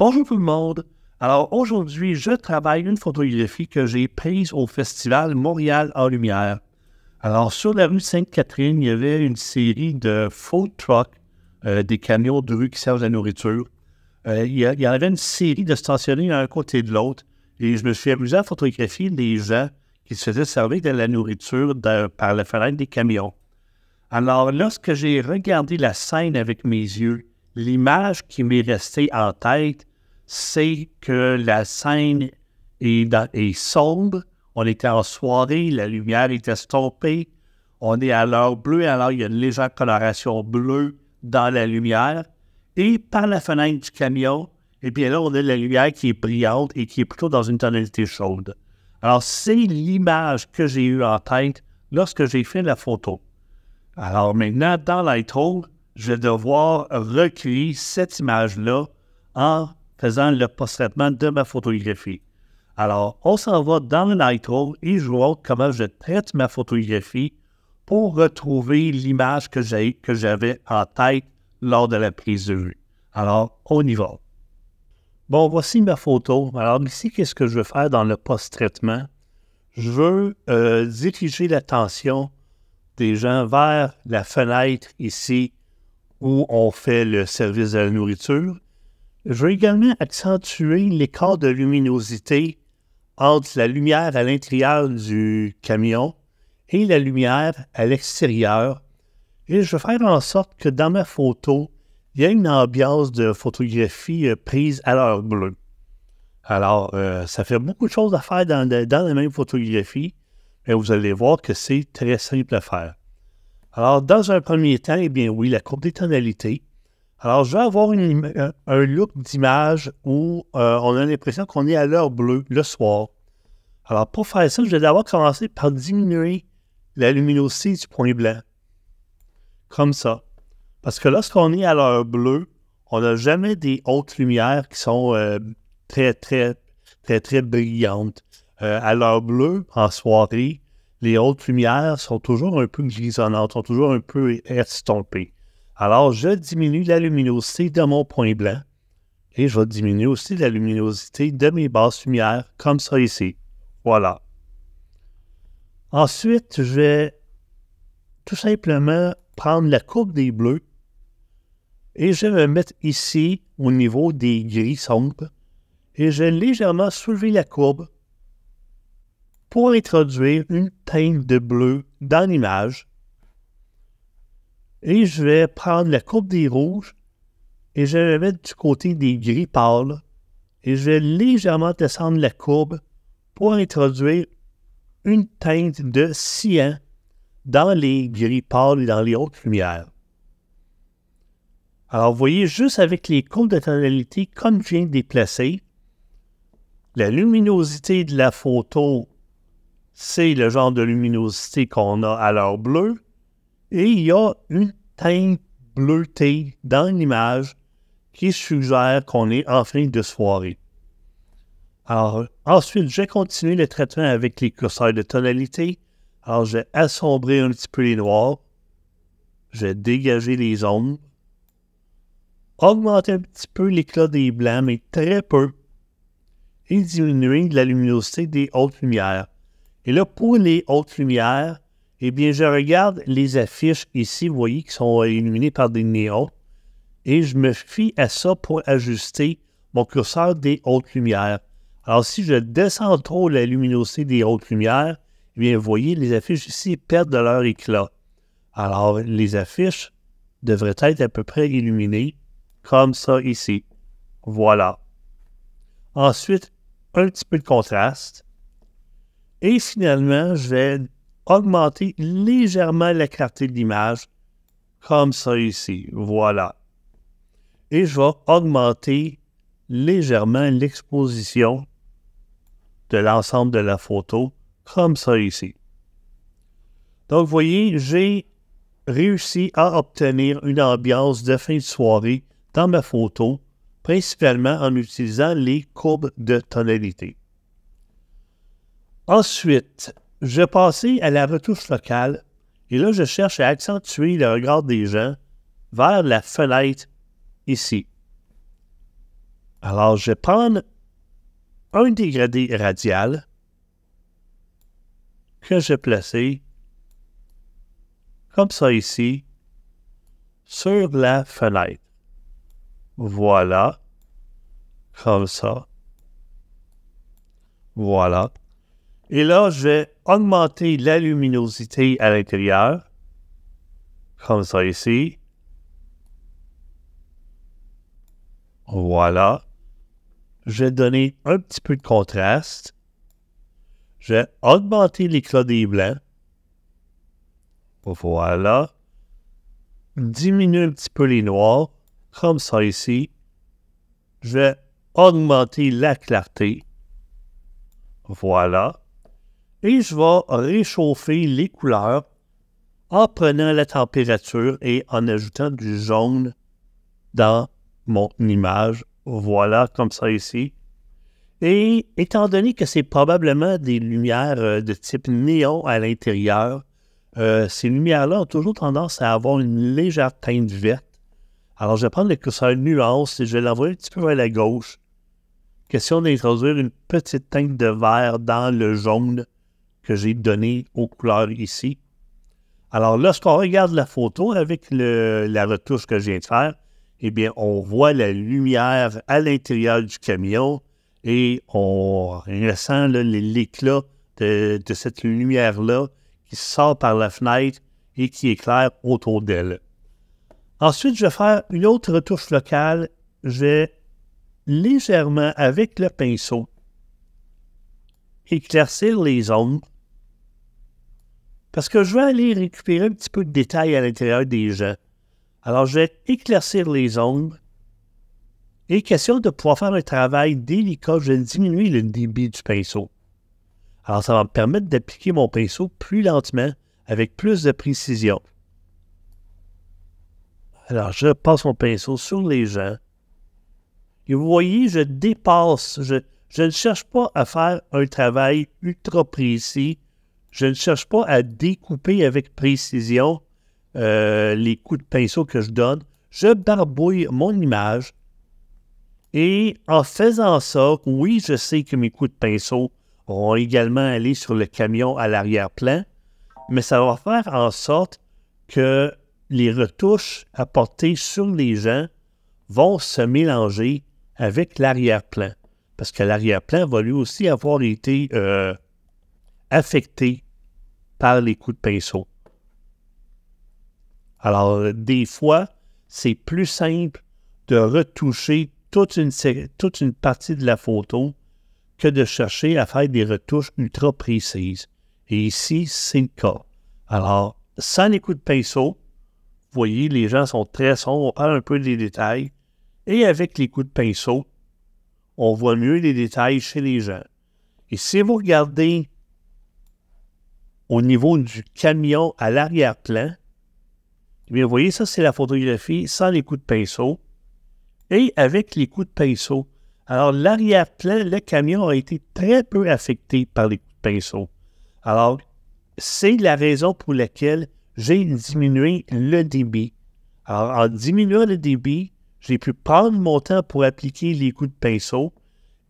bonjour tout le monde. Alors aujourd'hui, je travaille une photographie que j'ai prise au festival Montréal en Lumière. Alors sur la rue Sainte-Catherine, il y avait une série de food trucks, euh, des camions de rue qui servent la nourriture. Euh, il, y il, y en avait une série de stationnés d'un côté de l'autre et je me suis amusé à photographier les gens qui se faisaient servir de la nourriture par la fenêtre des camions. Alors, lorsque j'ai regardé la scène avec mes yeux, l'image qui m'est restée en tête, c'est que la scène est, sombre. On était en soirée, la lumière était stoppée. On est à l'heure bleue, alors il y a une légère coloration bleue dans la lumière. Et par la fenêtre du camion, et bien là, on a la lumière qui est brillante et qui est plutôt dans une tonalité chaude. Alors, c'est l'image que j'ai eue en tête lorsque j'ai fait la photo. Alors maintenant, dans Lightroom, je vais devoir recréer cette image-là en faisant le post-traitement de ma photographie. Alors, on s'en va dans le Lightroom et je vois comment je traite ma photographie pour retrouver l'image que j'avais en tête lors de la prise de vue. Alors, on y va. Bon, voici ma photo. Alors ici, qu'est-ce que je veux faire dans le post-traitement? Je veux euh, diriger l'attention des gens vers la fenêtre ici où on fait le service de la nourriture. Je veux également accentuer l'écart de luminosité entre la lumière à l'intérieur du camion et la lumière à l'extérieur. Et je veux faire en sorte que dans ma photo, il y a une ambiance de photographie euh, prise à l'heure bleue. Alors, euh, ça fait beaucoup de choses à faire dans, la même photographie, mais vous allez voir que c'est très simple à faire. Alors, dans un premier temps, eh bien oui, la courbe des tonalités. Alors, je vais avoir un look d'image où euh, on a l'impression qu'on est à l'heure bleue le soir. Alors, pour faire ça, je vais d'abord commencer par diminuer la luminosité du point blanc. Comme ça. Parce que lorsqu'on est à l'heure bleue, on n'a jamais des hautes lumières qui sont euh, très, très, très, très brillantes. Euh, à l'heure bleue, en soirée, les hautes lumières sont toujours un peu grisonnantes, sont toujours un peu estompées. Alors, je diminue la luminosité de mon point blanc et je vais diminuer aussi la luminosité de mes basses lumières, comme ça ici. Voilà. Ensuite, je vais tout simplement prendre la courbe des bleus et je vais me mettre ici au niveau des gris sombres et je vais légèrement soulever la courbe pour introduire une teinte de bleu dans l'image. Et je vais prendre la courbe des rouges et je vais mettre du côté des gris pâles et je vais légèrement descendre la courbe pour introduire une teinte de cyan dans les gris pâles et dans les hautes lumières. Alors, vous voyez, juste avec les courbes de tonalité, comme je viens de déplacer, la luminosité de la photo, c'est le genre de luminosité qu'on a à l'heure bleue, et il y a une teinte bleutée dans l'image qui suggère qu'on est en fin de soirée. Alors, ensuite, je vais continuer le traitement avec les curseurs de tonalité. Alors, je vais assombrer un petit peu les noirs. Je vais dégager les ombres augmenter un petit peu l'éclat des blancs, mais très peu, et diminuer la luminosité des hautes lumières. Et là, pour les hautes lumières, eh bien, je regarde les affiches ici, vous voyez, qui sont illuminées par des néons, et je me fie à ça pour ajuster mon curseur des hautes lumières. Alors, si je descends trop la luminosité des hautes lumières, eh bien, vous voyez, les affiches ici perdent de leur éclat. Alors, les affiches devraient être à peu près illuminées comme ça ici. Voilà. Ensuite, un petit peu de contraste. Et finalement, je vais augmenter légèrement la clarté de l'image, comme ça ici. Voilà. Et je vais augmenter légèrement l'exposition de l'ensemble de la photo, comme ça ici. Donc, vous voyez, j'ai réussi à obtenir une ambiance de fin de soirée dans ma photo, principalement en utilisant les courbes de tonalité. Ensuite, je passer à la retouche locale et là, je cherche à accentuer le regard des gens vers la fenêtre ici. Alors, je vais prendre un dégradé radial que je vais comme ça ici sur la fenêtre. Voilà. Comme ça. Voilà. Et là, je vais augmenter la luminosité à l'intérieur. Comme ça ici. Voilà. Je vais donner un petit peu de contraste. Je vais augmenter l'éclat des blancs. Voilà. Diminuer un petit peu les noirs, comme ça ici. Je vais augmenter la clarté. Voilà. Et je vais réchauffer les couleurs en prenant la température et en ajoutant du jaune dans mon image. Voilà, comme ça ici. Et étant donné que c'est probablement des lumières euh, de type néon à l'intérieur, euh, ces lumières-là ont toujours tendance à avoir une légère teinte verte. Alors, je vais prendre le curseur nuance et je vais l'envoyer un petit peu à la gauche. Question d'introduire une petite teinte de vert dans le jaune que j'ai donné aux couleurs ici. Alors, lorsqu'on regarde la photo avec la retouche que je viens de faire, eh bien, on voit la lumière à l'intérieur du camion et on ressent l'éclat de, de cette lumière-là qui sort par la fenêtre et qui éclaire autour d'elle. Ensuite, je vais faire une autre retouche locale. Je vais légèrement, avec le pinceau, éclaircir les ombres parce que je vais aller récupérer un petit peu de détails à l'intérieur des gens. Alors, je vais éclaircir les ombres. Et question de pouvoir faire un travail délicat, je vais diminuer le débit du pinceau. Alors, ça va me permettre d'appliquer mon pinceau plus lentement, avec plus de précision. Alors, je passe mon pinceau sur les gens. Et vous voyez, je dépasse. Je ne cherche pas à faire un travail ultra précis. Je ne cherche pas à découper avec précision euh, les coups de pinceau que je donne. Je barbouille mon image. Et en faisant ça, oui, je sais que mes coups de pinceau vont également aller sur le camion à l'arrière-plan, mais ça va faire en sorte que les retouches apportées sur les gens vont se mélanger avec l'arrière-plan. Parce que l'arrière-plan va lui aussi avoir été euh, affecté par les coups de pinceau. Alors, des fois, c'est plus simple de retoucher toute une, toute une partie de la photo que de chercher à faire des retouches ultra précises. Et ici, c'est le cas. Alors, sans les coups de pinceau, vous voyez, les gens sont très sombres, on parle un peu des détails. Et avec les coups de pinceau, on voit mieux les détails chez les gens. Et si vous regardez au niveau du camion à l'arrière-plan, eh vous voyez, ça, c'est la photographie sans les coups de pinceau et avec les coups de pinceau. Alors, l'arrière-plan, le camion a été très peu affecté par les coups de pinceau. Alors, c'est la raison pour laquelle j'ai diminué le débit. Alors, en diminuant le débit, j'ai pu prendre mon temps pour appliquer les coups de pinceau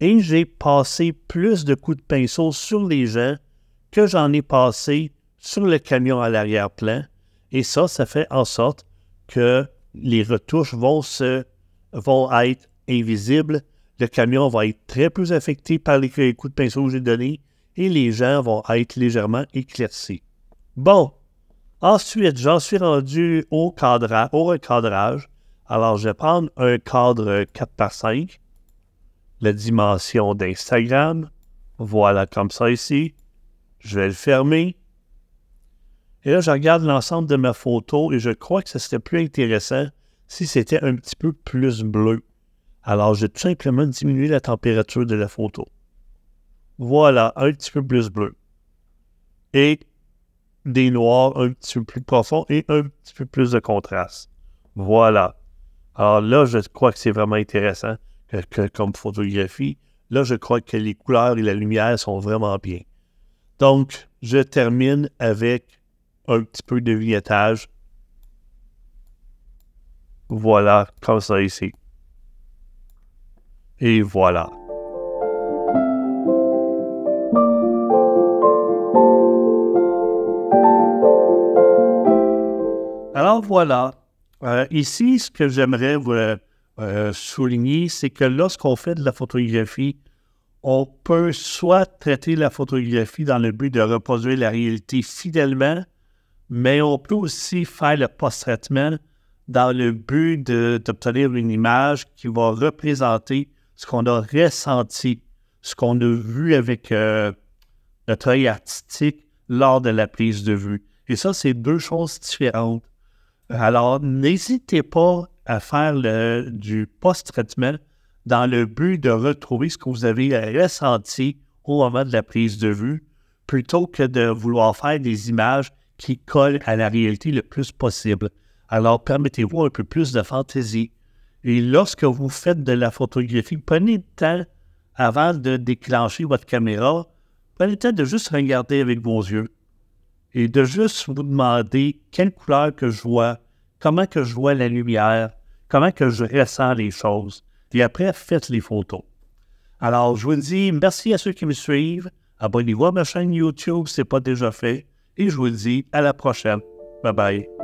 et j'ai passé plus de coups de pinceau sur les gens que j'en ai passé sur le camion à l'arrière-plan. Et ça, ça fait en sorte que les retouches vont, se, vont être invisibles. Le camion va être très peu affecté par les coups de pinceau que j'ai donnés et les gens vont être légèrement éclaircis. Bon, ensuite, j'en suis rendu au, au recadrage. Alors, je vais prendre un cadre 4 par 5, la dimension d'Instagram. Voilà comme ça ici. Je vais le fermer. Et là, je regarde l'ensemble de ma photo et je crois que ce serait plus intéressant si c'était un petit peu plus bleu. Alors, je vais tout simplement diminuer la température de la photo. Voilà, un petit peu plus bleu. Et des noirs un petit peu plus profonds et un petit peu plus de contraste. Voilà. Alors là, je crois que c'est vraiment intéressant comme photographie. Là, je crois que les couleurs et la lumière sont vraiment bien. Donc, je termine avec un petit peu de vignettage. Voilà, comme ça ici. Et voilà. Alors voilà. Euh, ici, ce que j'aimerais vous euh, souligner, c'est que lorsqu'on fait de la photographie, on peut soit traiter la photographie dans le but de reproduire la réalité fidèlement, mais on peut aussi faire le post-traitement dans le but d'obtenir une image qui va représenter ce qu'on a ressenti, ce qu'on a vu avec euh, notre œil artistique lors de la prise de vue. Et ça, c'est deux choses différentes. Alors, n'hésitez pas à faire du post-traitement dans le but de retrouver ce que vous avez ressenti au moment de la prise de vue, plutôt que de vouloir faire des images qui collent à la réalité le plus possible. Alors, permettez-vous un peu plus de fantaisie. Et lorsque vous faites de la photographie, prenez le temps avant de déclencher votre caméra, prenez le temps de juste regarder avec vos yeux et de juste vous demander quelle couleur que je vois, comment que je vois la lumière, comment que je ressens les choses. Et après, faites les photos. Alors, je vous dis merci à ceux qui me suivent. Abonnez-vous à ma chaîne YouTube si ce n'est pas déjà fait. Et je vous dis à la prochaine. Bye bye.